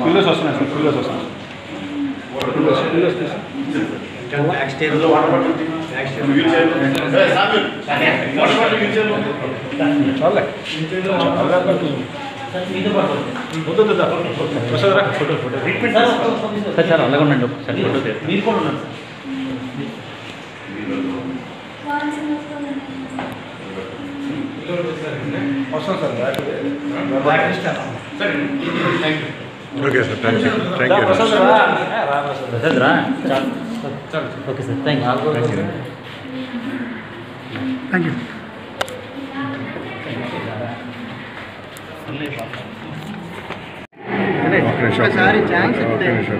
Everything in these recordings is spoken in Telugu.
పిల్లర్స్ వస్తున్నాయి సార్ పిల్లర్స్ వస్తున్నాయి చాలే సార్ సార్ అలాగే ఉండండి ఒకసారి ఫోటో. మీరు కూడా ఉన్నారు వస్తాం sir okay sir thank you thank రా, యూ ప్రసాద్ రా. రా, ప్రసాద్. ప్రసాద్ రా okay sir thank you thank you ఒక నిమిషం ఒకసారి ఛాన్స్ ఒక ఇస్తే నిమిషం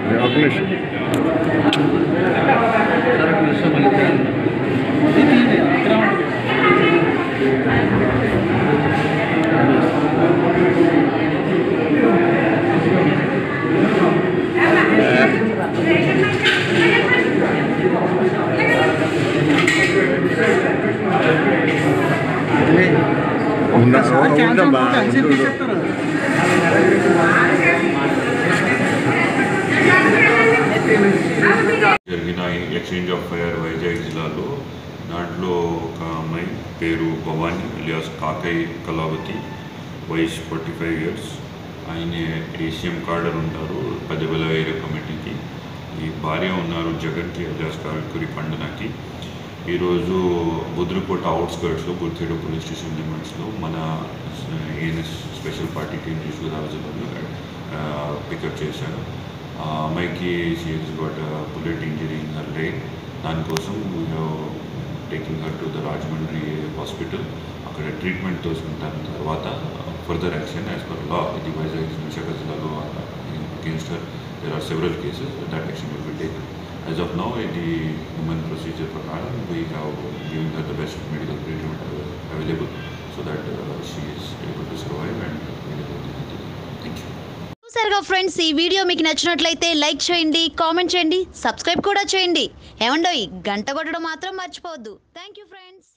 జరిగిన ఎక్స్చేంజ్ ఆఫ్ ఫైర్ వైజాగ్ జిల్లాలో దాంట్లో ఒక అమ్మాయి పేరు భవానీ అలియాస్ కాకై కళావతి వయసు ఫార్టీ ఫైవ్ ఇయర్స్. ఆయన ఏసీఎం కార్డర్ ఉంటారు పదివేల ఏరియా కమిటీకి. ఈ భార్య ఉన్నారు జగన్కి అలియాస్ కురి పండనకి. ఈరోజు బుద్రకోట అవుట్స్కర్ట్స్లో గుర్తిడు పోలీస్ స్టేషన్ లిమిట్స్లో మన ఏఎన్ఎస్ స్పెషల్ పార్టీ టీం తీసుకురావు జిల్లాలో పికప్ చేశారు. ఆ అమ్మాయికి she is got bullet injury in her leg దానికోసం taking her to the Rajahmundry hospital. అక్కడ ట్రీట్మెంట్ తీసుకుంటారు తర్వాత further action as per law ఇది వైజాగ్ విశాఖ జిల్లాలో against her there are several cases that action will be taken as of now ఇది హ్యూమన్ ప్రొసీజర్ ప్రకారం we have giving her the best medical treatment available so that she is able to survive and thank you friends ఈ వీడియో మీకు నచ్చినట్లయితే లైక్ చేయండి కామెంట్ చేయండి సబ్స్క్రైబ్ కూడా చేయండి. ఏమండోయ్ గంట కొట్టడం మాత్రం మర్చిపోవద్దు. Thank you friends